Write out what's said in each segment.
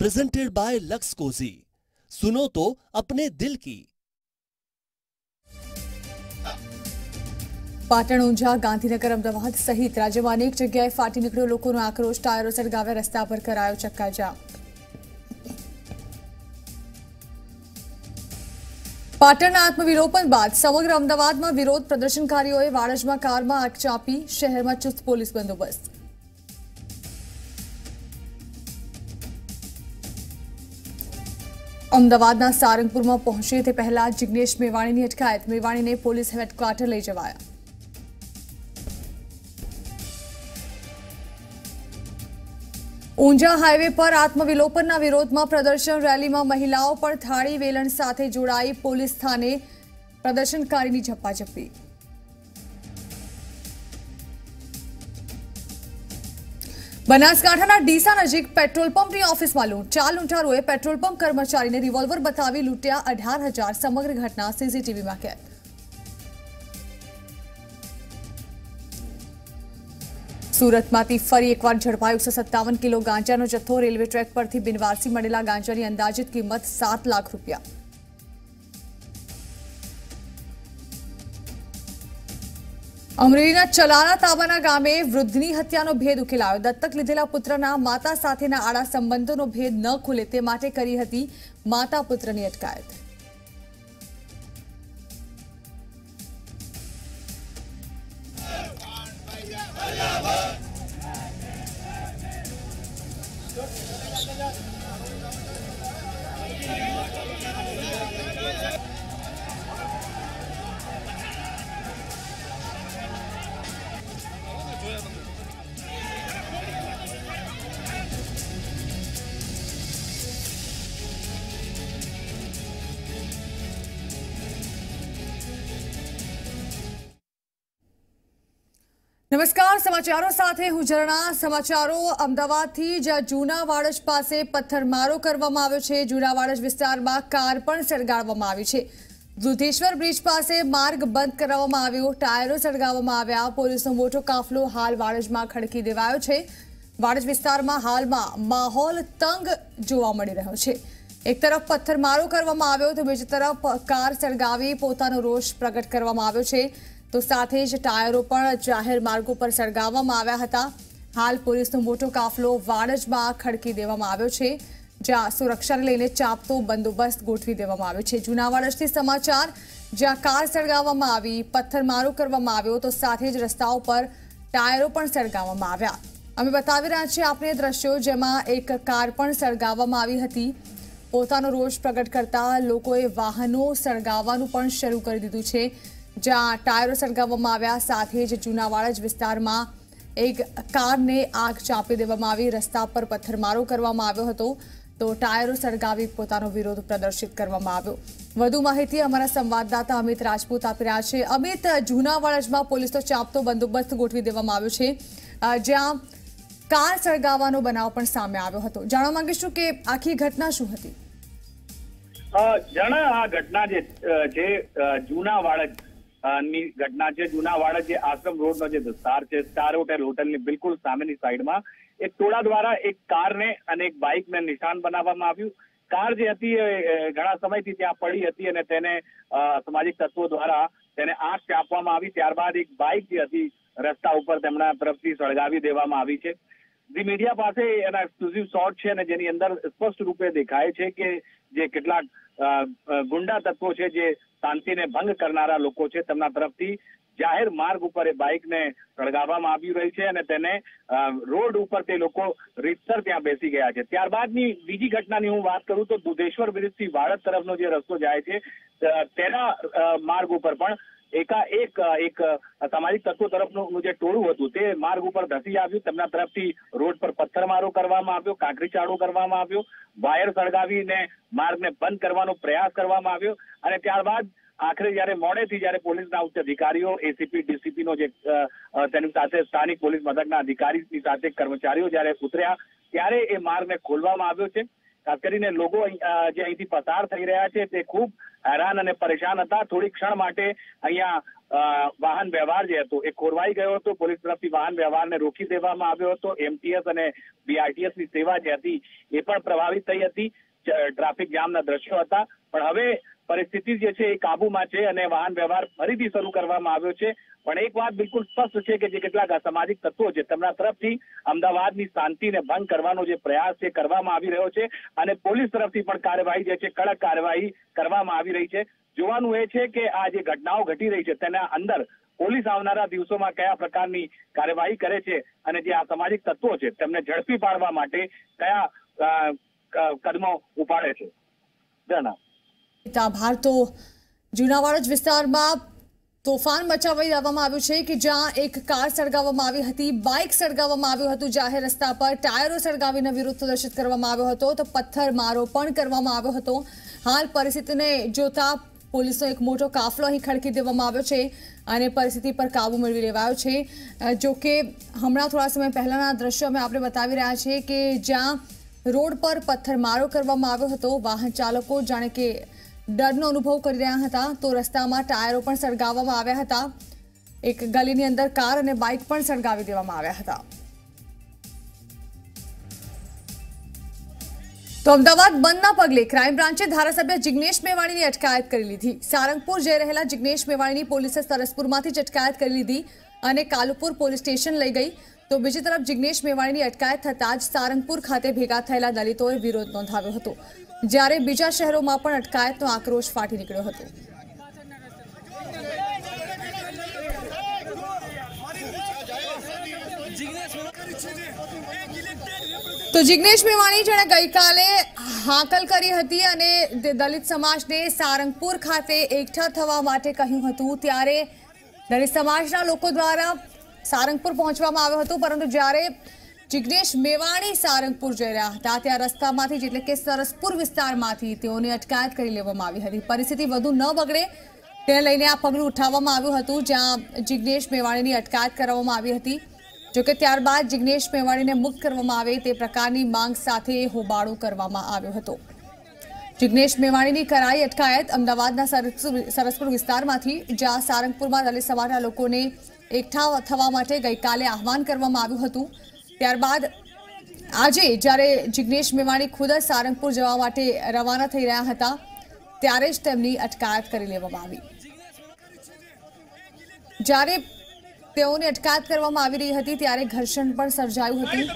Presented by lux Cozi सुनो तो अपने दिल की પાટણ ઊંઝા ગાંધીનગર અમદાવાદ સહિત રાજ્યમાં અનેક જગ્યાએ ફાટી નીકળ્યો લોકોનો આક્રોશ ટાયરો સળગાવ્યા રસ્તા પર કરાયો ચક્કાજામ પાટણના આત્મવિલોપન બાદ સમગ્ર અમદાવાદમાં વિરોધ પ્રદર્શનકારીઓએ વાડજમાં કારમાં આગ ચાંપી શહેરમાં ચુસ્ત પોલીસ બંદોબસ્ત. અમદાવાદના સારંગપુરમાં પહોંચે તે પહેલા જિગ્નેશ મેવાણીની અટકાયત. મેવાણીને પોલીસ હેડક્વાર્ટર લઈ જવાયા. ઊંઝા હાઈવે પર આત્મવિલોપનના વિરોધમાં પ્રદર્શન રેલીમાં મહિલાઓ પણ થાળી વેલણ સાથે જોડાઈ પોલીસ સ્થાને પ્રદર્શનકારીની ઝપ્પાઝપ્પી બનાસકાંઠાના ડીસા નજીક પેટ્રોલ પંપની ઓફિસમાં લૂંટ. ચાર લૂંટારોએ પેટ્રોલ પંપ કર્મચારીને રિવોલ્વર બતાવી લૂંટ્યા અઢાર હજાર સમગ્ર ઘટના સીસીટીવીમાં કેદ. સુરતમાંથી ફરી એકવાર ઝડપાયો એકસો સત્તાવન કિલો ગાંજાનો જથ્થો રેલવે ટ્રેક પરથી બિનવારસી મળેલા ગાંજાની અંદાજિત કિંમત સાત લાખ રૂપિયા. અમરેલીના ચલાના તાબાના ગામે વૃદ્ધની હત્યાનો ભેદ ઉકેલાયો. દત્તક લીધેલા પુત્રના માતા સાથેના આડા સંબંધોનો ભેદ ન ખુલે તે માટે કરી હતી માતા પુત્રની અટકાયત. Thank you. નમસ્કાર, સમાચારો સાથે હું ઝરણા. સમાચારો અમદાવાદથી જ્યાં જૂના વાડજ પાસે પથ્થરમારો કરવામાં આવ્યો છે જૂના વાડજ વિસ્તારમાં કાર પણ સળગાડવામાં આવી છે. દુધેશ્વર બ્રિજ પાસે માર્ગ બંધ કરાવવામાં આવ્યો, ટાયરો સળગાવવામાં આવ્યા. પોલીસનો મોટો કાફલો હાલ વાડજમાં ખડકી દેવાયો છે. વાડજ વિસ્તારમાં હાલમાં માહોલ તંગ જોવા મળી રહ્યો છે. એક તરફ પથ્થરમારો કરવામાં આવ્યો, તો બીજી તરફ કાર સળગાવી પોતાનો રોષ પ્રગટ કરવામાં આવ્યો છે. તો સાથે જ ટાયરો પણ જાહેર માર્ગો પર સળગાવવામાં આવ્યા હતા. હાલ પોલીસનો મોટો કાફલો વાડજમાં ખડકી દેવામાં આવ્યો છે, જ્યાં સુરક્ષાને લઈને ચાપતો બંદોબસ્ત ગોઠવી દેવામાં આવ્યો છે. જૂના વાડજથી સમાચાર, જ્યાં કાર સળગાવવામાં આવી, પથ્થરમારો કરવામાં આવ્યો, તો સાથે જ રસ્તાઓ પર ટાયરો પણ સળગાવવામાં આવ્યા. અમે બતાવી રહ્યા છીએ આપણે દ્રશ્યો જેમાં એક કાર પણ સળગાવવામાં આવી હતી. પોતાનો રોષ પ્રગટ કરતા લોકોએ વાહનો સળગાવવાનું પણ શરૂ કરી દીધું છે. જ્યાં ટાયરો સળગાવવામાં આવ્યા સાથે જ જૂનાવાડા જ વિસ્તારમાં એક કારને આગ ચાંપી દેવામાં આવી. રસ્તા પર પથ્થરમારો કરવામાં આવ્યો હતો તો ટાયરો સળગાવી પોતાનો વિરોધ પ્રદર્શિત કરવામાં આવ્યો. વધુ માહિતી અમારા સંવાદદાતા અમિત રાજપૂત આપી રહ્યા છે. અમિત જૂનાવાડજમાં પોલીસનો ચાંપતો બંદોબસ્ત ગોઠવી દેવામાં આવ્યો છે જ્યાં કાર સળગાવવાનો બનાવ પણ સામે આવ્યો હતો. જાણવા માંગીશું કે આખી ઘટના શું હતી? જણા આ ઘટના જે જૂના વાડજ અ, ની ઘટના છે. જુનાવાડા જે આશ્રમ રોડ નો જે વિસ્તાર છે, સ્ટાર હોટેલ હોટલની બિલકુલ સામેની સાઈડમાં એક ટોળા દ્વારા એક કારને અને એક બાઇકને નિશાન બનાવવામાં આવ્યું. કાર જે હતી એ ઘણા સમયથી ત્યાં પડી હતી અને તેને સામાજિક તત્વો દ્વારા તેને આંખ ચાંપવામાં આવી. ત્યારબાદ એક બાઇક જે હતી, રસ્તા ઉપર તેમના તરફથી સળગાવી દેવામાં આવી છે. ધી મીડિયા પાસે એના એક્સક્લુઝિવ શોટ છે અને જેની અંદર સ્પષ્ટ રૂપે દેખાય છે કે જે કેટલાક ગુંડા તત્વો છે જે શાંતિને ભંગ કરનારા લોકો છે તેમના તરફથી જાહેર માર્ગ ઉપર એ બાઇકને સળગાવવામાં આવી રહી છે અને તેને રોડ ઉપર તે લોકો રીતસર ત્યાં બેસી ગયા છે. ત્યારબાદની બીજી ઘટનાની હું વાત કરું તો દુધેશ્વર બ્રિજથી વાડદ તરફનો જે રસ્તો જાય છે તેના માર્ગ ઉપર પણ એકાએક એક સામાજિક તત્વો તરફનું જે ટોળું હતું તે માર્ગ ઉપર ધસી આવ્યું. તેમના તરફથી રોડ પર પથ્થરમારો કરવામાં આવ્યો, કાંકરી ચાળો કરવામાં આવ્યો, વાયર સળગાવીને માર્ગને બંધ કરવાનો પ્રયાસ કરવામાં આવ્યો. અને ત્યારબાદ આખરે જયારે મોડેથી જયારે પોલીસના ઉચ્ચ અધિકારીઓ એસીપી ડીસીપી નો જે તેની સાથે સ્થાનિક પોલીસ મથકના અધિકારીની સાથે કર્મચારીઓ જયારે ઉતર્યા, ત્યારે એ માર્ગને ખોલવામાં આવ્યો છે. ખાસ કરીને લોકો જે અહીંથી પસાર થઈ રહ્યા છે તે ખૂબ હેરાન અને પરેશાન હતા. થોડી ક્ષણ માટે અહીંયા વાહન વ્યવહાર જે હતો એ ખોરવાઈ ગયો હતો. પોલીસ તરફથી વાહન વ્યવહારને રોકી દેવામાં આવ્યો હતો. એમટીએસ અને બીઆરટીએસની સેવા જે હતી એ પણ પ્રભાવિત થઈ હતી. ટ્રાફિક જામના દ્રશ્યો હતા. પણ હવે પરિસ્થિતિ જે છે એ કાબુમાં છે અને વાહન વ્યવહાર ફરીથી શરૂ કરવામાં આવ્યો છે. પણ એક વાત બિલકુલ સ્પષ્ટ છે કે જે કેટલાક અસામાજિક તત્વો છે, તેમના તરફથી અમદાવાદની શાંતિને ભંગ કરવાનો જે પ્રયાસ છે કરવામાં આવી રહ્યો છે અને પોલીસ તરફથી પણ કાર્યવાહી જે છે, કડક કાર્યવાહી કરવામાં આવી રહી છે. જોવાનું એ છે કે આ જે ઘટનાઓ ઘટી રહી છે, તેના અંદર પોલીસ આવનારા દિવસોમાં કયા પ્રકારની કાર્યવાહી કરે છે અને જે આ સામાજિક તત્વો છે, તેમને ઝડપી પાડવા માટે કયા કદમો ઉપાડે છે? જણાવ આભાર. તો જુનાવાડ વિસ્તારમાં તોફાન મચાવી દેવામાં આવ્યું છે કે જ્યાં એક કાર સળગાવવામાં આવી હતી, બાઇક સળગાવવામાં આવ્યું હતું, જાહેર રસ્તા પર ટાયરો સળગાવીને વિરોધ પ્રદર્શિત કરવામાં આવ્યો હતો. તો પથ્થરમારો પણ કરવામાં આવ્યો હતો. હાલ પરિસ્થિતિને જોતા પોલીસનો એક મોટો કાફલો અહીં ખડકી દેવામાં આવ્યો છે અને પરિસ્થિતિ પર કાબુ મેળવી લેવાયો છે. જોકે જો હમણાં થોડા સમય પહેલાંના દ્રશ્યો અમે આપણે બતાવી રહ્યા છીએ કે જ્યાં રોડ પર પથ્થરમારો કરવામાં આવ્યો હતો, વાહન ચાલકો જાણે કે ડરનો અનુભવ કરી રહ્યા હતા તો રસ્તામાં ટાયરો પણ સળગાવવામાં આવ્યા હતા. એક ગલીની અંદર કાર અને બાઇક પણ સળગાવી દેવામાં આવ્યા હતા. તો અમદાવાદ બંધના પગલે ક્રાઇમ બ્રાન્ચે ધારાસભ્ય જિગ્નેશ મેવાણીની અટકાયત કરી લીધી. સારંગપુર જઈ રહેલા જિગ્નેશ મેવાણીની પોલીસે સરસપુરમાંથી જ અટકાયત કરી લીધી અને કાલુપુર પોલીસ સ્ટેશન લઈ ગઈ. તો બીજી તરફ જિગ્નેશ મેવાણીની અટકાયત થતાં જ સારંગપુર ખાતે ભેગા થયેલા દલિતોએ વિરોધ નોંધાવ્યો હતો. જ્યારે બીજા શહેરોમાં પણ અટકાયતનો આક્રોશ ફાટી નીકળ્યો હતો. તો જિગ્નેશ મેવાણી જેણે ગઈકાલે હાકલ કરી હતી અને દલિત સમાજને સારંગપુર ખાતે એકઠા થવા માટે કહ્યું હતું. ત્યારે દલિત સમાજના લોકો દ્વારા સારંગપુર પહોંચવામાં આવ્યો હતો, પરંતુ જ્યારે જિગ્નેશ મેવાણી સારંગપુર જઈ રહ્યા હતા. ત્યાં રસ્તામાંથી એટલે કે સરસપુર વિસ્તારમાંથી તેઓની અટકાયત કરી લેવામાં આવી હતી. પરિસ્થિતિ વધુ ન બગડે તેને લઈને આ પગલું ઉઠાવવામાં આવ્યું હતું, જ્યાં જિગ્નેશ મેવાણીની અટકાયત કરવામાં આવી હતી. જોકે ત્યારબાદ જિગ્નેશ મેવાણીને મુક્ત કરવામાં આવે તે પ્રકારની માંગ સાથે હોબાળો કરવામાં આવ્યો હતો. જિગ્નેશ મેવાણીની કરાઈ અટકાયત અમદાવાદના સરસપુર વિસ્તારમાંથી, જ્યાં સારંગપુરમાં દલિત સમાજના લોકોને એકઠા થવા માટે ગઈકાલે આહવાન કરવામાં આવ્યું હતું. ત્યારબાદ આજે જ્યારે જિગ્નેશ મેવાણી ખુદ જ સારંગપુર જવા માટે રવાના થઈ રહ્યા હતા, ત્યારે જ તેમની અટકાયત કરી લેવામાં આવી. જ્યારે તેઓની અટકાયત કરવામાં આવી રહી હતી, ત્યારે ઘર્ષણ પણ સર્જાયું હતું.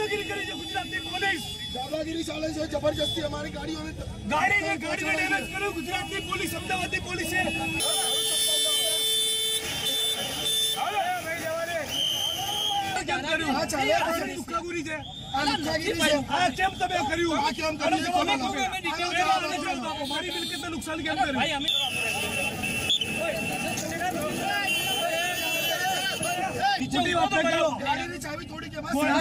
દાદાગીરી કરી છે ગુજરાતની પોલીસ દાદાગીરી ચાલે છે જબરજસ્તી અમારી ગાડીઓને ગાડીને ગાડીને ડેમેજ કર્યું ગુજરાતની પોલીસ અમદાવાદની પોલીસે કેમ કર્યું? આ ચાલે આ છે. કેમ લુખ્ખાગીરી છે? આ લુખ્ખાગીરી છે. આ કેમ તમે કર્યું? આ કેમ કર્યું? આનો જવાબ જવાબ આપો. આપો. આનો જવાબ આપો. મારી મિલકતને નુકસાન કેમ કર્યું? ખોટી વાત ન કરો. ગાડીની ચાવી તોડી કેમ? સિંહ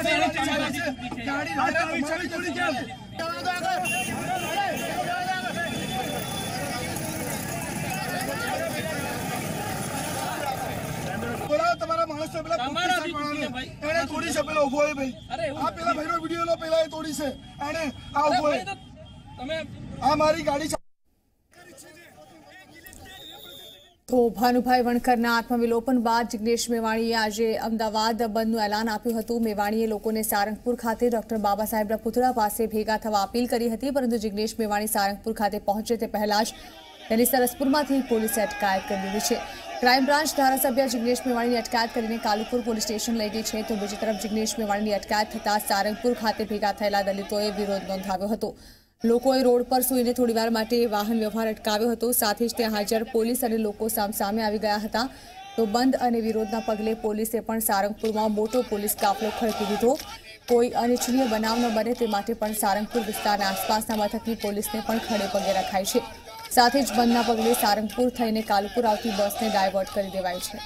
ચાવી તોડી કેમ? તમારા માણસને પેલા એને. તોડી છે પેલો ઊભો ભાઈ આ પેલા ભાઈનો વીડિયો લો પેલા એ તોડી છે એને આ ઊભો એ. આ મારી ગાડી ચા- તો ભાનુભાઈ વણકરના આત્મવિલોપન બાદ જિગ્નેશ મેવાણીએ આજે અમદાવાદ બંધનું એલાન આપ્યું હતું. મેવાણીએ લોકોને સારંગપુર ખાતે ડોક્ટર બાબા સાહેબના પુતળા પાસે ભેગા થવા અપીલ કરી હતી, પરંતુ જિગ્નેશ મેવાણી સારંગપુર ખાતે પહોંચે તે પહેલા જ તેની સરસપુરમાંથી પોલીસે અટકાયત કરી દીધી છે. ક્રાઇમ બ્રાન્ચ ધારાસભ્ય જિગ્નેશ મેવાણીની અટકાયત કરીને કાલુપુર પોલીસ સ્ટેશન લઈ ગઈ છે. તો બીજી તરફ જિગ્નેશ મેવાણીની અટકાયત થતાં સારંગપુર ખાતે ભેગા થયેલા દલિતોએ વિરોધ નોંધાવ્યો હતો. લોકોએ રોડ પર સૂઈને થોડીવાર માટે વાહન વ્યવહાર અટકાવ્યો હતો. સાથે જ ત્યાં હાજર પોલીસ અને લોકો સામસામે આવી ગયા હતા. તો બંધ અને વિરોધના પગલે પોલીસે પણ સારંગપુરમાં મોટો પોલીસ કાફલો ખડકી દીધો. કોઈ અનિચ્છનીય બનાવ ન બને તે માટે પણ સારંગપુર વિસ્તારના આસપાસના મથકની પોલીસને પણ ખડે પગે રખાઈ છે. સાથે જ બંધના પગલે સારંગપુર થઈને કાલુપુર આવતી બસને ડાયવર્ટ કરી દેવાઈ છે.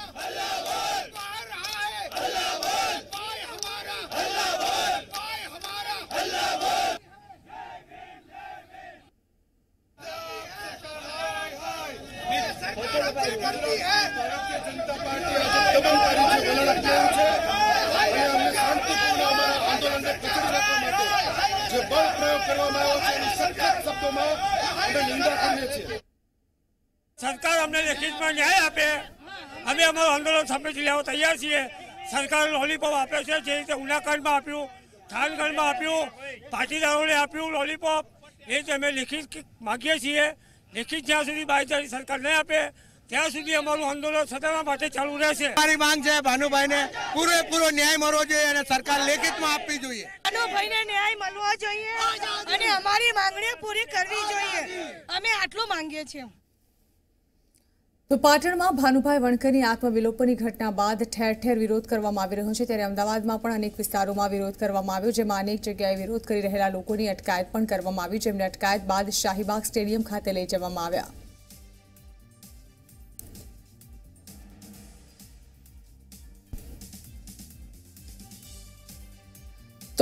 સરકાર અમને લેખિતમાં ન્યાય આપે. અમે અમારું આંદોલન સંમેથી લેવા તૈયાર છીએ. સરકાર લોલીપોપ આપે છે, જે રીતે ઉનાકાંડમાં આપ્યું, થાનગઢમાં આપ્યું, પાટીદારોને આપ્યું લોલીપોપ એ જ અમે લેખિત માગીએ છીએ. લેખિત જ્યાં સુધી બાયદારી સરકાર નહીં આપે ત્યાં સુધી અમારું આંદોલન સદાના માટે ચાલુ રહેશે. મારી માંગ છે ભાનુભાઈને પૂરેપૂરો ન્યાય મળવો જોઈએ અને સરકાર લેખિતમાં આપવી જોઈએ. ભાઈને ન્યાય મળવો જોઈએ અને અમારી માંગણીઓ પૂરી કરવી જોઈએ. અમે આટલું માંગીએ છીએ. તો પાટણમાં ભાનુભાઈ વણકરની આત્મવિલોપનની ઘટના બાદ ઠેર ઠેર વિરોધ કરવામાં આવી રહ્યો છે. ત્યારે અમદાવાદમાં પણ અનેક વિસ્તારોમાં વિરોધ કરવામાં આવ્યો જેમાં અનેક જગ્યાએ વિરોધ કરી રહેલા લોકોની અટકાયત પણ કરવામાં આવી જેમને અટકાયત બાદ શાહીબાગ સ્ટેડિયમ ખાતે લઈ જવામાં આવ્યા.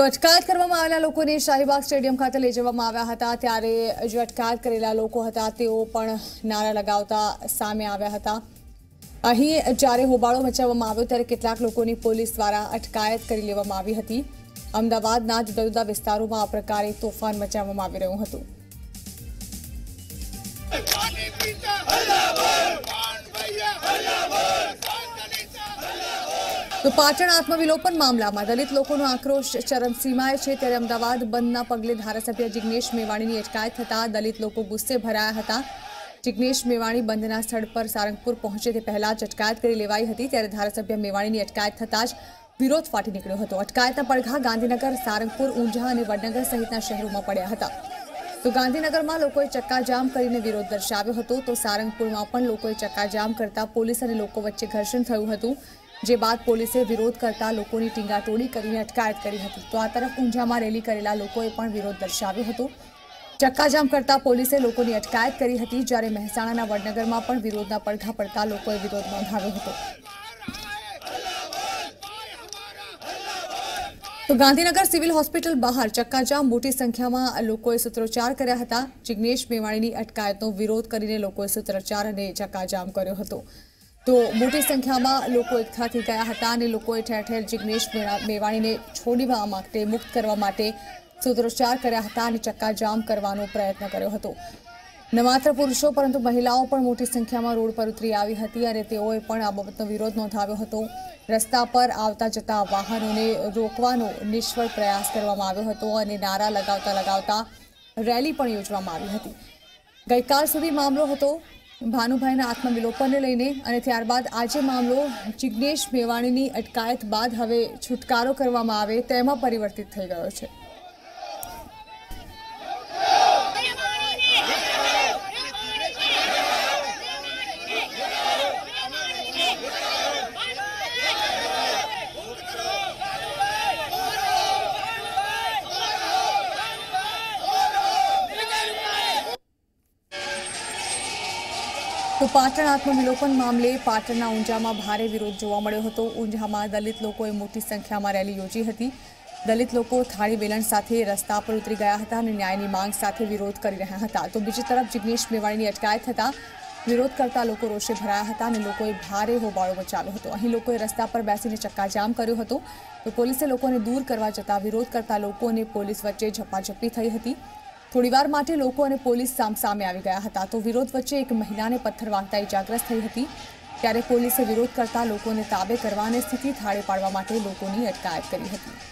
તો અટકાયત કરવામાં આવેલા લોકોને શાહીબાગ સ્ટેડિયમ ખાતે લઈ જવામાં આવ્યા હતા. ત્યારે જે અટકાયત કરેલા લોકો હતા, તેઓ પણ નારા લગાવતા સામે આવ્યા હતા. અહીં જ્યારે હોબાળો મચાવવામાં આવ્યો, ત્યારે કેટલાક લોકોની પોલીસ દ્વારા અટકાયત કરી લેવામાં આવી હતી. અમદાવાદના જુદા જુદા વિસ્તારોમાં આ પ્રકારે તોફાન મચાવવામાં આવી રહ્યું હતું. તો પાટણ આત્મવિલોપન મામલામાં દલિત લોકોનો આક્રોશ ચરમસીમાએ છે ત્યારે અમદાવાદ બંધના પગલે ધારાસભ્ય જિગ્નેશ મેવાણીની અટકાયત થતાં દલિત લોકો ગુસ્સે ભરાયા હતા. જિગ્નેશ મેવાણી બંધના સ્થળ પર સારંગપુર પહોંચે તે પહેલાં જ અટકાયત કરી લેવાઈ હતી ત્યારે ધારાસભ્ય મેવાણીની અટકાયત થતાં જ વિરોધ ફાટી નીકળ્યો હતો. અટકાયતના પડઘા ગાંધીનગર, સારંગપુર, ઊંઝા અને વડનગર સહિતના શહેરોમાં પડ્યા હતા. તો ગાંધીનગરમાં લોકોએ ચક્કાજામ કરીને વિરોધ દર્શાવ્યો હતો. તો સારંગપુરમાં પણ લોકોએ ચક્કાજામ કરતા પોલીસ અને લોકો વચ્ચે ઘર્ષણ થયું હતું. જે બાદ પોલીસે વિરોધ કરતા લોકોની ટીંગાટોળી કરીને અટકાયત કરી હતી. તો આ તરફ ઊંઝામાં રેલી કરેલા લોકોએ પણ વિરોધ દર્શાવ્યો હતો. ચક્કાજામ કરતા પોલીસે લોકોની અટકાયત કરી હતી, જ્યારે મહેસાણાના વડનગરમાં પણ વિરોધના પડઘા પડતા લોકોએ વિરોધ નોંધાવ્યો હતો. તો ગાંધીનગર સિવિલ હોસ્પિટલ બહાર ચક્કાજામ મોટી સંખ્યામાં લોકોએ સૂત્રોચ્ચાર કર્યા હતા. જિગ્નેશ મેવાણીની અટકાયતનો વિરોધ કરીને લોકોએ સૂત્રોચ્ચાર અને ચક્કાજામ કર્યો હતો. તો મોટી સંખ્યામાં લોકો એકઠા થઈ ગયા હતા અને લોકોએ ઠેર ઠેર જિગ્નેશ મેવાણીને મેવાણીને છોડીવા માટે મુક્ત કરવા માટે સૂત્રોચ્ચાર કર્યા હતા અને ચક્કાજામ કરવાનો પ્રયત્ન કર્યો હતો. ન માત્ર પુરુષો, પરંતુ મહિલાઓ પણ મોટી સંખ્યામાં રોડ પર ઉતરી આવી હતી અને તેઓએ પણ આ બાબતનો વિરોધ નોંધાવ્યો હતો. રસ્તા પર આવતા જતા વાહનોને રોકવાનો નિષ્ફળ પ્રયાસ કરવામાં આવ્યો હતો અને નારા લગાવતા લગાવતા રેલી પણ યોજવામાં આવી હતી. ગઈકાલ સુધી મામલો હતો ભાનુભાઈના આત્મવિલોપનને લઈને અને ત્યારબાદ આજે મામલો જિજ્ઞેશ મેવાણીની અટકાયત બાદ હવે છુટકારો કરવામાં આવે તેમાં પરિવર્તિત થઈ ગયો છે. પાટણ આત્મવિલોપન મામલે પાટણના ઊંઝામાં ભારે વિરોધ જોવા મળ્યો હતો. ઊંઝામાં દલિત લોકોએ મોટી સંખ્યામાં રેલી યોજી હતી. દલિત લોકો થાળી વેલણ સાથે રસ્તા પર ઉતરી ગયા હતા અને ન્યાયની માંગ સાથે વિરોધ કરી રહ્યા હતા. તો બીજી તરફ જિગ્નેશ મેવાણીની અટકાયત થતાં વિરોધ કરતા લોકો રોષે ભરાયા હતા અને લોકોએ ભારે હોબાળો મચાવ્યો હતો. અહીં લોકોએ રસ્તા પર બેસીને ચક્કાજામ કર્યો હતો. તો પોલીસે લોકોને દૂર કરવા જતાં વિરોધ કરતા લોકો અને પોલીસ વચ્ચે ઝપાઝપી થઈ હતી. થોડીવાર માટે લોકો અને પોલીસ સામસામે આવી ગયા હતા. તો વિરોધ વચ્ચે એક મહિલાને પથ્થર વાગતા ઇજાગ્રસ્ત થઈ હતી. ત્યારે પોલીસે વિરોધ કરતા લોકોને તાબે કરવા અને સ્થિતિ થાળે પાડવા માટે લોકોની અટકાયત કરી હતી.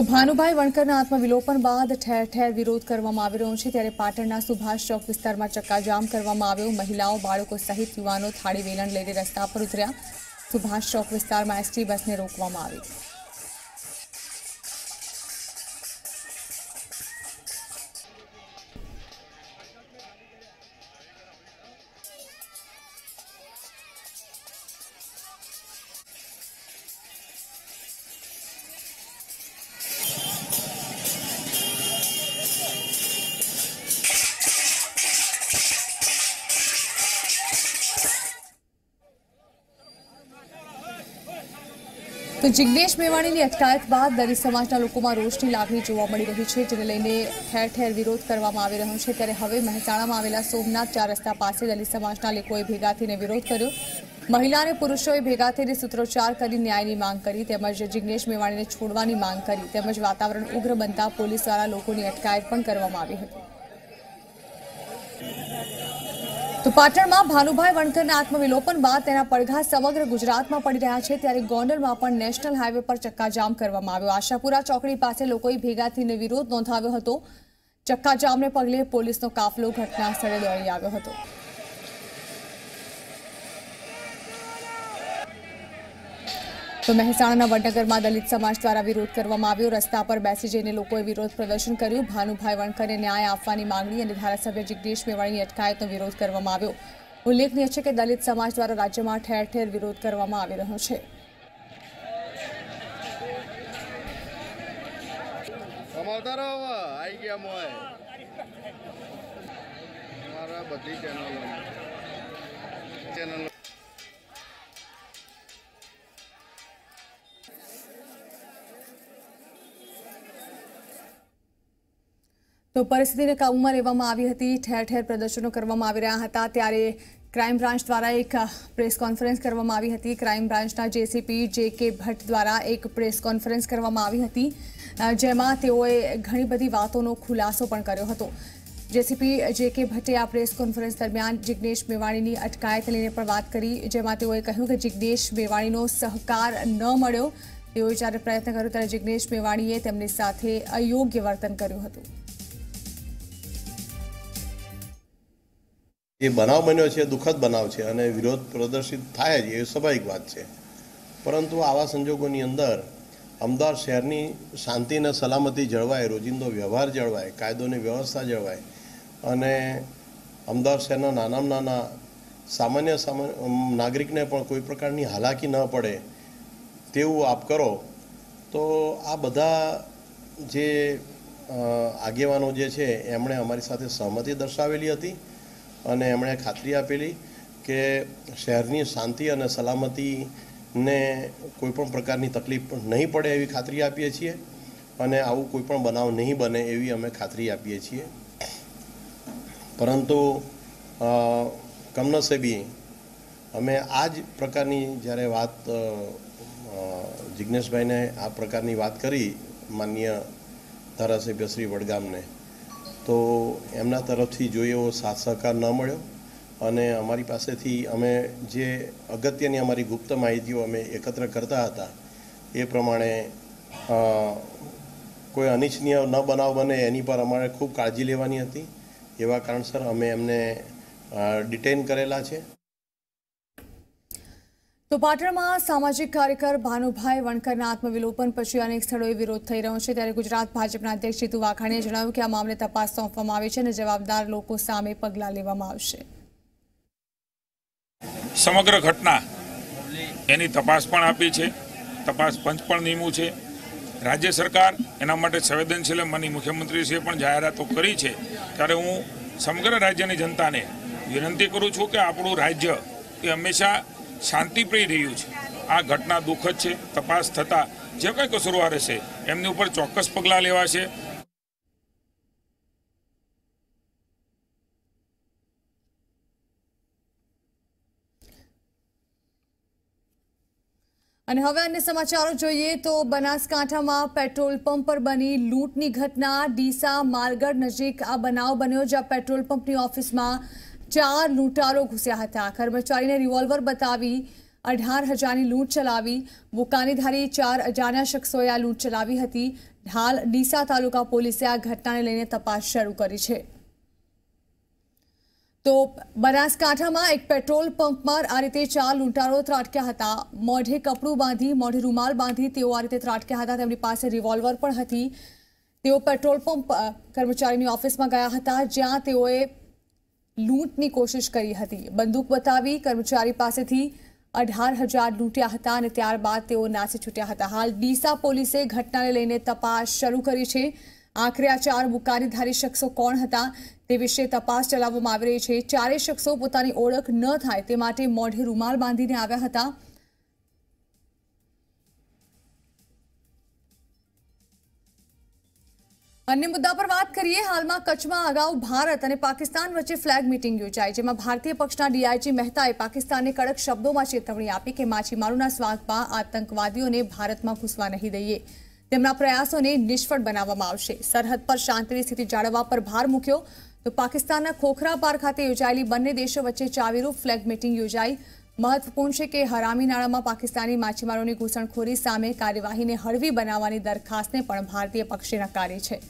તો ભાનુભાઈ વણકરના આત્મવિલોપન બાદ ઠેર ઠેર વિરોધ કરવામાં આવી રહ્યો છે. ત્યારે પાટણના સુભાષ ચોક વિસ્તારમાં ચક્કાજામ કરવામાં આવ્યો. મહિલાઓ, બાળકો સહિત યુવાનો થાળી વેલણ લઈને રસ્તા પર ઉતર્યા. સુભાષ ચોક વિસ્તારમાં એસટી બસને રોકવામાં આવી. જિગ્નેશ મેવાણીની અટકાયત બાદ દલિત સમાજના લોકોમાં રોષની લાગણી જોવા મળી રહી છે, જેને લઈને ઠેર ઠેર વિરોધ કરવામાં આવી રહ્યો છે. ત્યારે હવે મહેસાણામાં આવેલા સોમનાથ ચાર રસ્તા પાસે દલિત સમાજના લોકોએ ભેગા થઈને વિરોધ કર્યો. મહિલા અને પુરુષોએ ભેગા થઈને સૂત્રોચ્ચાર કરી ન્યાયની માંગ કરી તેમજ જિગ્નેશ મેવાણીને છોડવાની માંગ કરી તેમજ વાતાવરણ ઉગ્ર બનતા પોલીસ દ્વારા લોકોની અટકાયત પણ કરવામાં આવી હતી. તો પાટણમાં ભાનુભાઈ વણકરના આત્મવિલોપન બાદ તેના પડઘા સમગ્ર ગુજરાતમાં પડી રહ્યા છે. ત્યારે ગોંડલમાં પણ નેશનલ હાઈવે પર ચક્કાજામ કરવામાં આવ્યો. આશાપુરા ચોકડી પાસે લોકોએ ભેગા થઈને વિરોધ નોંધાવ્યો હતો. ચક્કાજામને પગલે પોલીસનો કાફલો ઘટના સ્થળે દોડી આવ્યો હતો. તો મહેસાણાના વડનગરમાં દલિત સમાજ દ્વારા વિરોધ કરવામાં આવ્યો. રસ્તા પર બેસી જઈને લોકોએ વિરોધ પ્રદર્શન કર્યું. ભાનુભાઈ વણકરને ન્યાય આપવાની માંગણી અને ધારાસભ્ય જિગ્નેશ મેવાણીની અટકાયતનો વિરોધ કરવામાં આવ્યો. ઉલ્લેખનીય છે કે દલિત સમાજ દ્વારા રાજ્યમાં ઠેર ઠેર વિરોધ કરવામાં આવી રહ્યો છે. બધી તો પરિસ્થિતિને કાબૂમાં લેવામાં આવી હતી. ઠેર ઠેર પ્રદર્શનો કરવામાં આવી રહ્યા હતા. ત્યારે ક્રાઇમ બ્રાન્ચ દ્વારા એક પ્રેસ કોન્ફરન્સ કરવામાં આવી હતી. ક્રાઇમ બ્રાન્ચના જેસીપી જે કે ભટ્ટ દ્વારા એક પ્રેસ કોન્ફરન્સ કરવામાં આવી હતી જેમાં તેઓએ ઘણી બધી વાતોનો ખુલાસો પણ કર્યો હતો. જેસીપી જે કે ભટ્ટે આ પ્રેસ કોન્ફરન્સ દરમિયાન જિગ્નેશ મેવાણીની અટકાયત લઈને પણ વાત કરી, જેમાં તેઓએ કહ્યું કે જિગ્નેશ મેવાણીનો સહકાર ન મળ્યો. તેઓએ જ્યારે પ્રયત્ન કર્યો ત્યારે જિગ્નેશ મેવાણીએ તેમની સાથે અયોગ્ય વર્તન કર્યું હતું. એ બનાવ બન્યો છે, દુઃખદ બનાવ છે અને વિરોધ પ્રદર્શિત થાય જ, એ સ્વાભાવિક વાત છે. પરંતુ આવા સંજોગોની અંદર અમદાવાદ શહેરની શાંતિ અને સલામતી જળવાય, રોજિંદો વ્યવહાર જળવાય, કાયદોની વ્યવસ્થા જળવાય અને અમદાવાદ શહેરના નાનામાં નાના સામાન્ય સામાન્ય નાગરિકને પણ કોઈ પ્રકારની હાલાકી ન પડે તેવું આપ કરો, તો આ બધા જે આગેવાનો જે છે, એમણે અમારી સાથે સહમતિ દર્શાવેલી હતી. અને એમણે ખાતરી આપેલી કે શહેરની શાંતિ અને સલામતીને કોઈપણ પ્રકારની તકલીફ નહીં પડે એવી ખાતરી આપીએ છીએ અને આવું કોઈ પણ બનાવ નહીં બને એવી અમે ખાતરી આપીએ છીએ. પરંતુ કમનસીબી અમે આ જ પ્રકારની જ્યારે વાત જિજ્ઞેશભાઈને આ પ્રકારની વાત કરી માન્ય ધારાસભ્ય શ્રી વડગામને તો એમના તરફથી જોઈએ એવો સાથ સહકાર ન મળ્યો અને અમારી પાસેથી અમે જે અગત્યની અમારી ગુપ્ત માહિતીઓ અમે એકત્ર કરતા હતા, એ પ્રમાણે કોઈ અનિચ્છનીય ન બનાવ બને એની પર અમારે ખૂબ કાળજી લેવાની હતી. એવા કારણસર અમે એમને ડિટેન કરેલા છે. તો પાટણમાં સામાજિક કાર્યકર ભાનુભાઈ વણકરના આત્મવિલોપન પછી અનેક સ્થળોએ વિરોધ થઈ રહ્યો છે. ત્યારે ગુજરાત ભાજપના અધ્યક્ષ જીતુ વાઘાણીએ જણાવ્યું કે આ મામલે તપાસ સોંપવામાં આવી છે અને જવાબદાર લોકો સામે પગલાં લેવામાં આવશે. સમગ્ર ઘટના એની તપાસ પણ આપી છે. તપાસ પંચ પણ નિમવું છે. રાજ્ય સરકાર એના માટે સંવેદનશીલ માની મુખ્યમંત્રીશ્રીએ પણ જાહેરાતો કરી છે. ત્યારે હું સમગ્ર રાજ્યની જનતાને વિનંતી કરું છું કે આપણું રાજ્ય એ હંમેશા શાંતિપ્રિય રહ્યું છે. આ ઘટના દુઃખદ છે, તપાસ થતાં જે કંઈ કસૂરવાર હશે એમની ઉપર ચોક્કસ પગલાં લેવાશે. અને હવે અન્ય સમાચારો જોઈએ તો બનાસકાંઠામાં પેટ્રોલ પંપ પર બની લૂંટની ઘટના ડીસા માલગઢ નજીક આ બનાવ બન્યો, જ્યાં પેટ્રોલ પંપની ઓફિસમાં ચાર લૂંટારો ઘૂસ્યા હતા. કર્મચારીને રિવોલ્વર બતાવી અઢાર હજારની લૂંટ ચલાવી. બુકાનીધારી ચાર અજાણ્યા શખ્સોએ આ લૂંટ ચલાવી હતી. હાલ ડીસા તાલુકા પોલીસે આ ઘટનાને લઈને તપાસ શરૂ કરી છે. તો બનાસકાંઠામાં એક પેટ્રોલ પંપમાં આ રીતે ચાર લૂંટારો ત્રાટક્યા હતા. મોઢે કપડું બાંધી, મોઢે રૂમાલ બાંધી તેઓ આ રીતે ત્રાટક્યા હતા. તેમની પાસે રિવોલ્વર પણ હતી. તેઓ પેટ્રોલ પંપ કર્મચારીની ઓફિસમાં ગયા હતા, જ્યાં તેઓએ લૂંટની કોશિશ કરી હતી. બંદૂક બતાવી કર્મચારી પાસેથી અઢાર હજાર લૂંટ્યા હતા અને ત્યારબાદ તેઓ નાસી છૂટ્યા હતા. હાલ ડીસા પોલીસે ઘટનાને લઈને તપાસ શરૂ કરી છે. આખરે આ ચાર બુકારીધારી શખ્સો કોણ હતા તે વિશે તપાસ ચલાવવામાં આવી રહી છે. ચારેય શખ્સો પોતાની ઓળખ ન થાય તે માટે મોઢે રૂમાલ બાંધીને આવ્યા હતા. અન્ય મુદ્દા પર વાત કરીએ, હાલમાં કચ્છમાં અગાઉ ભારત અને પાકિસ્તાન વચ્ચે ફ્લેગ મીટિંગ યોજાઈ, જેમાં ભારતીય પક્ષના ડીઆઈજી મહેતાએ પાકિસ્તાનને કડક શબ્દોમાં ચેતવણી આપી કે માછીમારોના સ્વાગમાં આતંકવાદીઓને ભારતમાં ઘૂસવા નહીં દઈએ. તેમના પ્રયાસોને નિષ્ફળ બનાવવામાં આવશે. સરહદ પર શાંતિની સ્થિતિ જાળવવા પર ભાર મૂક્યો, તો પાકિસ્તાનના ખોખરા પાર ખાતે યોજાયેલી બંને દેશો વચ્ચે ચાવીરૂપ ફ્લેગ મીટિંગ યોજાઈ. મહત્વપૂર્ણ છે કે હરામી નાળામાં પાકિસ્તાની માછીમારોની ઘૂસણખોરી સામે કાર્યવાહીને હળવી બનાવવાની દરખાસ્તને પણ ભારતીય પક્ષે નકારી છે.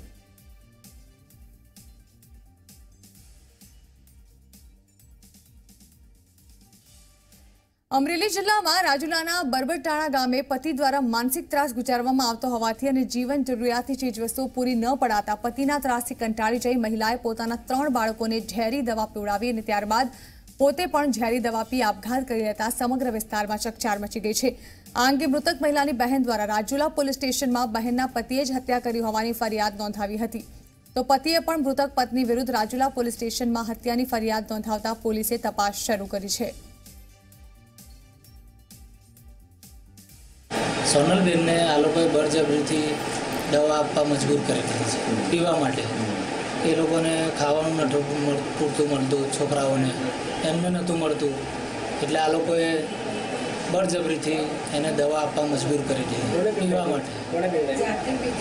અમરેલી જિલ્લામાં રાજુલાના બરબટાણા ગામે પતિ દ્વારા માનસિક ત્રાસ ગુજારવામાં આવતો હોવાથી અને જીવન જરૂરિયાતની ચીજવસ્તુઓ પૂરી ન પડાતા પતિના ત્રાસથી કંટાળી જઈ મહિલાએ પોતાના ત્રણ બાળકોને ઝેરી દવા પીવડાવી અને ત્યારબાદ પોતે પણ ઝેરી દવા પી આપઘાત કરી લેતા સમગ્ર વિસ્તારમાં ચકચાર મચી ગઈ છે. આ અંગે મૃતક મહિલાની બહેન દ્વારા રાજુલા પોલીસ સ્ટેશનમાં બહેનના પતિએ જ હત્યા કરી હોવાની ફરિયાદ નોંધાવી હતી. તો પતિએ પણ મૃતક પત્ની વિરુદ્ધ રાજુલા પોલીસ સ્ટેશનમાં હત્યાની ફરિયાદ નોંધાવતા પોલીસે તપાસ શરૂ કરી છે. સોનલબેનને આ લોકોએ બળજબરીથી દવા આપવા મજબૂર કરી દીધી છે, પીવા માટે. એ લોકોને ખાવાનું નહોતું પૂરતું મળતું, છોકરાઓને એમને નહોતું મળતું. એટલે આ લોકોએ બળજબરીથી એને દવા આપવા મજબૂર કરી દીધી, પીવા માટે.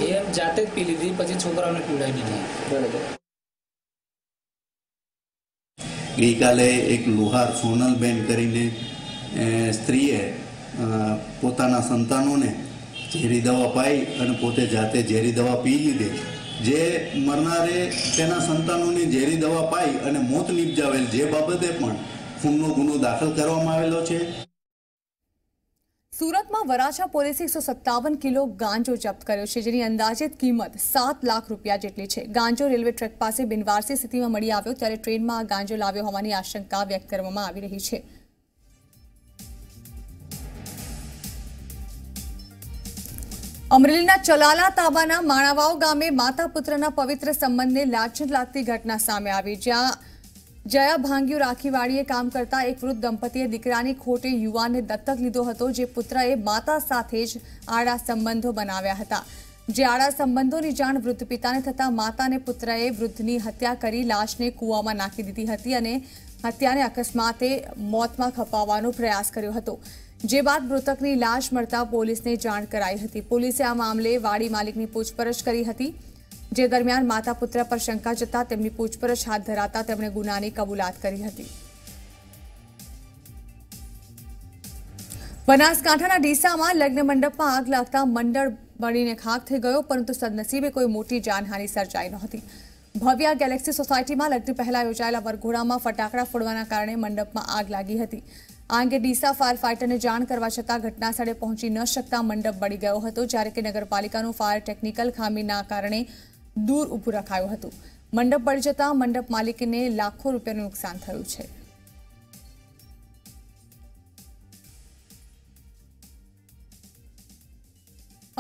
એ જાતે જ પી લીધી, પછી છોકરાઓને પીવડાવી દીધી. ગઈકાલે એક લુહાર સોનલબેન કરીને સ્ત્રીએ પોતાના સંતાનોને ઝેરી દવા પાઈ અને પોતે જાતે ઝેરી દવા પી લીધી. જે મરનારે તેના સંતાનોની ઝેરી દવા પાઈ અને મોત નિપજાવેલ જે બાબતે પણ ખૂનનો ગુનો દાખલ કરવામાં આવેલો છે. સુરતમાં વરાછા પોલીસે એકસો સત્તાવન કિલો ગાંજો જપ્ત કર્યો છે, જેની અંદાજિત કિંમત સાત લાખ રૂપિયા જેટલી છે. ગાંજો રેલવે ટ્રેક પાસે બિનવારસી સ્થિતિમાં મળી આવ્યો, ત્યારે ટ્રેનમાં ગાંજો લાવ્યો હોવાની આશંકા વ્યક્ત કરવામાં આવી રહી છે. અમરેલીના ચલાલા તાબાના માણાવાવ ગામે માતા પુત્રના પવિત્ર સંબંધને લાંછન લાગતી ઘટના સામે આવી. જ્યાં જયા ભાંગ્યુ રાખીવાડીએ કામ કરતા એક વૃદ્ધ દંપતીએ દીકરાની ખોટે યુવાનને દત્તક લીધો હતો, જે પુત્રએ માતા સાથે જ આડા સંબંધો બનાવ્યા હતા. જે આડા સંબંધોની જાણ વૃદ્ધ પિતાને થતાં માતા અને પુત્રએ વૃદ્ધની હત્યા કરી લાશને કૂવામાં નાખી દીધી હતી અને હત્યાને અકસ્માતે મોતમાં ખપાવવાનો પ્રયાસ કર્યો હતો. જે બાદ મૃતકની લાશ મળતા પોલીસને જાણ કરાઈ હતી. પોલીસે આ મામલે વાડી માલિકની પૂછપરછ કરી હતી. જે દરમિયાન માતા પુત્ર પર શંકા જતા તેમની પૂછપરછ હાથ ધરાતા તેમણે ગુનાની કબૂલાત કરી હતી. બનાસકાંઠાના ડીસામાં લગ્ન મંડપમાં આગ લાગતા મંડળ બળીને ખાક થઈ ગયો, પરંતુ સદનસીબે કોઈ મોટી જાનહાનિ સર્જાઈ નહોતી. ભવ્ય ગેલેક્સી સોસાયટીમાં લગ્ન પહેલા યોજાયેલા વરઘોડામાં ફટાકડા ફોડવાના કારણે મંડપમાં આગ લાગી હતી. આ અંગે ડીસા ફાયર ફાઇટરને જાણ કરવા છતાં ઘટના સ્થળે પહોંચી ન શકતા મંડપ બળી ગયો હતો, જ્યારે કે નગરપાલિકાનું ફાયર ટેકનિકલ ખામીના કારણે દૂર ઊભું રખાયું હતું. મંડપ બળી જતાં મંડપ માલિકને લાખો રૂપિયાનું નુકસાન થયું છે.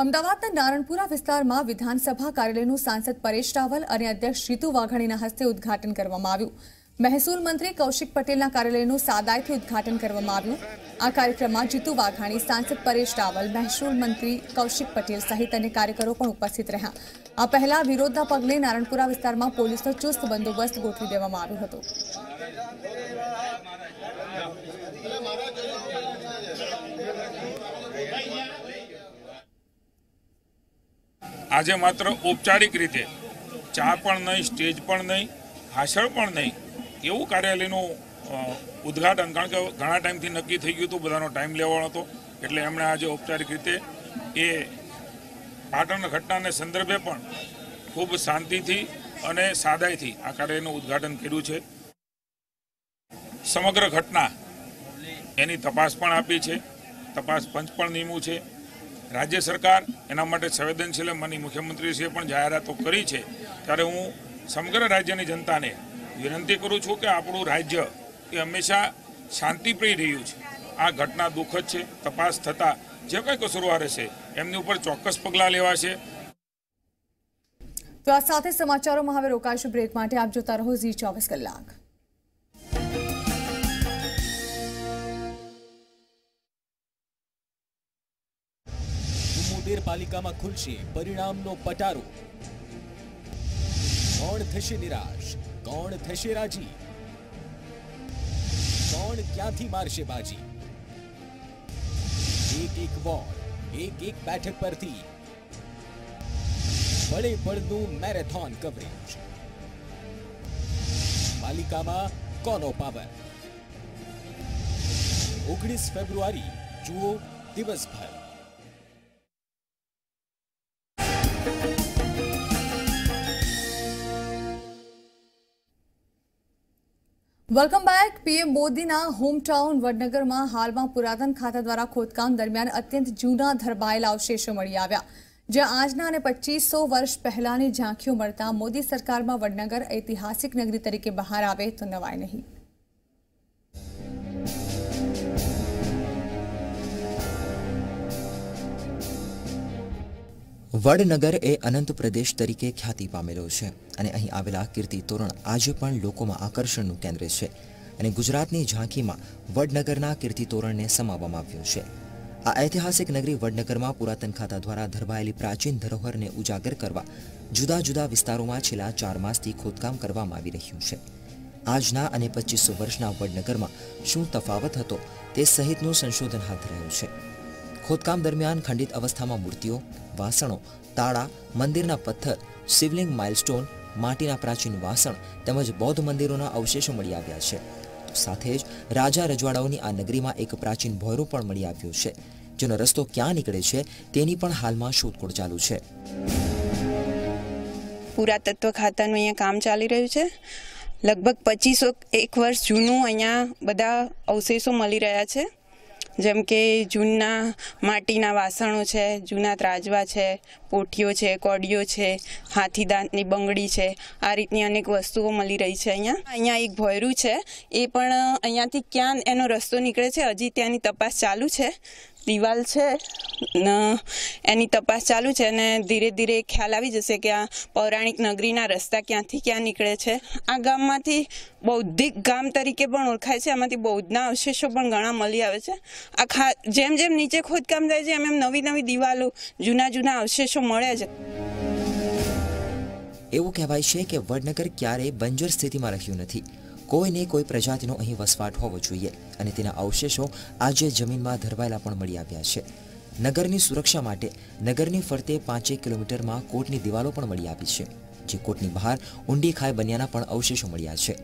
અમદાવાદના નારણપુરા વિસ્તારમાં વિધાનસભા કાર્યાલયનું સાંસદ પરેશ રાવલ અને અધ્યક્ષ જીતુ વાઘાણીના હસ્તે ઉદ્ઘાટન કરવામાં આવ્યું. મહેસૂલ મંત્રી કૌશિક પટેલના કાર્યાલયનું સાદાઈથી ઉદ્ઘાટન કરવામાં આવ્યું. આ કાર્યક્રમમાં જીતુ વાઘાણી, સાંસદ પરેશ રાવલ, મહેસૂલ મંત્રી કૌશિક પટેલ સહિત અન્ય કાર્યકરો પણ ઉપસ્થિત રહ્યા. આ પહેલા વિરોધના પગલે નારણપુરા વિસ્તારમાં પોલીસનો ચુસ્ત બંદોબસ્ત ગોઠવી દેવામાં આવ્યો હતો. આજે માત્ર ઔપચારિક રીતે ચા પણ નહીં, સ્ટેજ પણ નહીં, ભાષણ પણ નહીં, એવું કાર્યાલયનું ઉદ્ઘાટન, કારણ કે ઘણા ટાઈમથી નક્કી થઈ ગયું હતું, બધાનો ટાઈમ લેવાનો હતો, એટલે એમણે આજે ઔપચારિક રીતે એ પાટણ ઘટનાને સંદર્ભે પણ ખૂબ શાંતિથી અને સાદાઈથી આ કાર્યનું ઉદ્ઘાટન કર્યું છે. સમગ્ર ઘટના એની તપાસ પણ આપી છે, તપાસ પંચ પણ નિમવું છે રાજ્ય સરકાર એના માટે સંવેદનશીલ માની મુખ્યમંત્રીશ્રીએ પણ જાહેરાતો કરી છે, ત્યારે હું સમગ્ર રાજ્યની જનતાને વિનંતી કરું છું કે આપણું રાજ્ય એ હંમેશા શાંતિપ્રિય રહ્યું છે. આ ઘટના દુઃખદ છે, તપાસ થતાં જે કંઈ કસૂરવાર હશે, એમની ઉપર ચોક્કસ પગલાં લેવાશે. તો આ સાથે સમાચારોમાં હવે રોકાશું બ્રેક માટે આપ જોતા રહો ઝી ચોવીસ કલાક. ચુમ્મોતેર પાલિકામાં ખુલશે પરિણામનો પટારો કોણ થશે નિરાશ કોણ થશે રાજી કોણ ક્યાંથી મારશે બાજી એક એક વોર્ડ એક એક બેઠક પરથી બળે બળનું મેરેથોન કવરેજ પાલિકામાં કોનો પાવર ઓગણીસ ફેબ્રુઆરી જુઓ દિવસભર વેલકમ બેક પીએમ મોદીના હોમટાઉન વડનગરમાં હાલમાં પુરાતન ખાતા દ્વારા ખોદકામ દરમિયાન અત્યંત જૂના ધરબાયેલા અવશેષો મળી આવ્યા. જ્યાં આજના અને પચીસો વર્ષ પહેલાની ઝાંખીઓ મળતા મોદી સરકારમાં વડનગર ઐતિહાસિક નગરી તરીકે બહાર આવે તો નવાય નહીં. વડનગર એ અનંત પ્રદેશ તરીકે ખ્યાતિ પામેલો છે અને અહીં આવેલા કીર્તિ તોરણ આજે પણ લોકોમાં આકર્ષણનું કેન્દ્ર છે અને ગુજરાતની ઝાંખીમાં વડનગરના કીર્તિ તોરણને સમાવવામાં આવ્યું છે. આ ઐતિહાસિક નગરી વડનગરમાં પુરાતન ખાતા દ્વારા ધરવાયેલી પ્રાચીન ધરોહરને ઉજાગર કરવા જુદા જુદા વિસ્તારોમાં છેલ્લા ચાર માસથી ખોદકામ કરવામાં આવી રહ્યું છે. આજના અને પચીસો વર્ષના વડનગરમાં શું તફાવત હતો તે સહિતનું સંશોધન હાથ ધરાયું છે. ખોદકામ દરમિયાન ખંડિત અવસ્થામાં મૂર્તિઓ, વાસણો, તાળા, મંદિરના પથ્થર, શિવલિંગ માઇલસ્ટોન, માટીના પ્રાચીન વાસણ તેમજ બૌદ્ધ મંદિરોના અવશેષો મળી આવ્યા છે. સાથે જ રાજા રજવાડાઓની આ નગરીમાં એક પ્રાચીન ભોયરો પણ મળી આવ્યો છે, જેનો રસ્તો ક્યાં નીકળે છે તેની પણ હાલમાં શોધખોળ ચાલુ છે. પુરાતત્વ ખાતાનું અહીંયા કામ ચાલી રહ્યું છે. લગભગ પચીસો એક વર્ષ જૂનું અહીંયા બધા અવશેષો મળી રહ્યા છે. જેમ કે જૂના માટીના વાસણો છે, જૂના ત્રાજવા છે, પોઠીઓ છે, કોડીઓ છે, હાથીદાંતની બંગડી છે, આ રીતની અનેક વસ્તુઓ મળી રહી છે અહીંયા. અહીંયા એક ભોયરું છે, એ પણ અહીંયાથી ક્યાં એનો રસ્તો નીકળે છે, હજી ત્યાંની તપાસ ચાલુ છે. દિવાલ છે એની તપાસ ચાલુ છે અને ધીરે ધીરે ખ્યાલ આવી જશે કે આ પૌરાણિક નગરીના રસ્તા ક્યાંથી ક્યાં નીકળે છે. આ ગામમાંથી બૌદ્ધિક ગામ તરીકે પણ ઓળખાય છે. આમાંથી બૌદ્ધના અવશેષો પણ ઘણા મળી આવે છે. આ ખા, જેમ જેમ નીચે ખોદકામ થાય છે, એમ એમ નવી નવી દિવાલો, જૂના જૂના અવશેષો મળે છે. એવું કહેવાય છે કે વડનગર ક્યારેય બંજર સ્થિતિમાં રહ્યું નથી. કોઈને કોઈ પ્રજાતિનો અહીં વસવાટ હોવો જોઈએ અને તેના અવશેષો આજે જમીનમાં ધરવાયેલા પણ મળી આવ્યા છે. નગરની સુરક્ષા માટે નગરની ફરતે પાંચેક કિલોમીટરમાં કોટની દિવાલો પણ મળી આવી છે, જે કોટની બહાર ઊંડી ખાઈ બન્યાના પણ અવશેષો મળ્યા છે.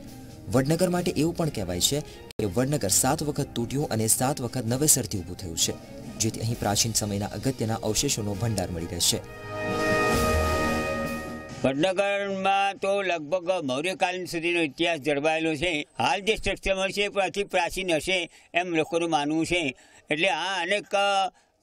વડનગર માટે એવું પણ કહેવાય છે કે વડનગર સાત વખત તૂટ્યું અને સાત વખત નવેસરથી ઊભું થયું છે, જેથી અહીં પ્રાચીન સમયના અગત્યના અવશેષોનો ભંડાર મળી રહેશે. વડનગરમાં તો લગભગ મૌર્યકાલીન સુધીનો ઇતિહાસ જળવાયેલો છે. હાલ જે સ્ટ્રક્ચર મળશે એ અતિ પ્રાચીન હશે એમ લોકોનું માનવું છે. એટલે આ અનેક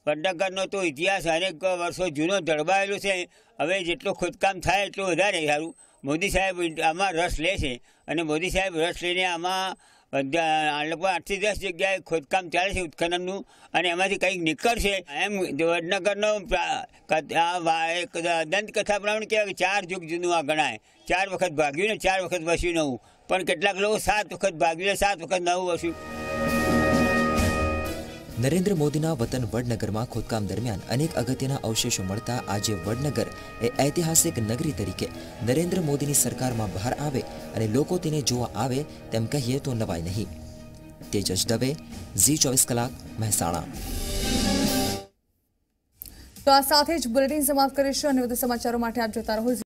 વડનગરનો તો ઇતિહાસ અનેક વર્ષો જૂનો જળવાયેલો છે. હવે જેટલું ખોદકામ થાય એટલું વધારે સારું. મોદી સાહેબ આમાં રસ લે છે. અને મોદી સાહેબ રસ લઈને આમાં લગભગ આઠથી દસ જગ્યાએ ખોદકામ ચાલે છે ઉત્ખનનનું. અને એમાંથી કંઈક નીકળશે. એમ વડનગરનો એક દંતકથા પ્રમાણે કહેવાય કે ચાર યુગ જૂનું આ ગણાય. ચાર વખત ભાગ્યું ને ચાર વખત વસ્યું નવું. પણ કેટલાક લોકો સાત વખત ભાગ્યું ને સાત વખત નવું વસ્યું. નરેન્દ્ર મોદીના વતન વડનગરમાં ખોદકામ દરમિયાન અનેક અગત્યના અવશેષો મળતા આજે વડનગર એ ઐતિહાસિક નગરી તરીકે નરેન્દ્ર મોદીની સરકારમાં બહાર આવે અને લોકો તેને જોવા આવે તેમ કહીએ તો નવાય નહીં. તેજસ દવે, ઝી ચોવીસ કલાક, મહેસાણા. તો આ સાથે જ બુલેટિન સમાપ્ત કરીશું અને વધુ સમાચારો માટે આપ જોતા રહો